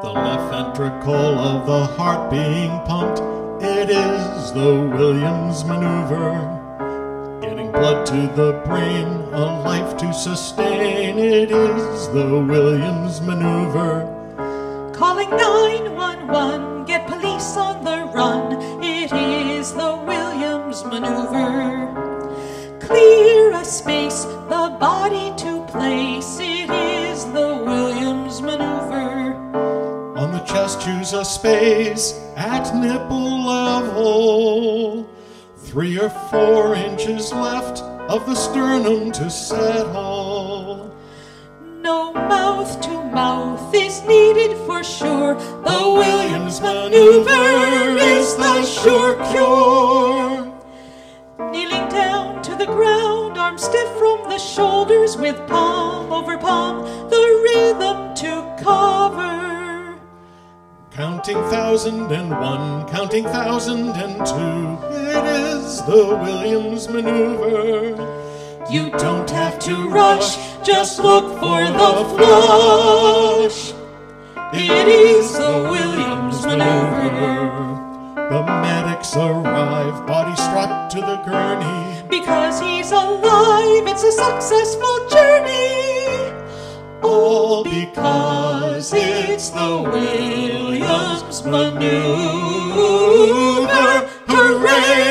The left ventricle of the heart being pumped. It is the Williams maneuver. Getting blood to the brain, a life to sustain. It is the Williams maneuver. Calling 911, get police on the run. It is the Williams maneuver. Clear a space, the body to place. Choose a space at nipple level. Three or four inches left of the sternum to settle. No mouth to mouth is needed for sure. The Williams maneuver is the sure cure. Kneeling down to the ground, arms stiff from the shoulders, with palm over palm, Counting thousand and one, counting thousand and two. It is the Williams maneuver. You don't have to rush, just look for the flush. It is the Williams maneuver. The medics arrive, body strapped to the gurney. Because he's alive, it's a successful journey. It's the Williams maneuver. Hooray!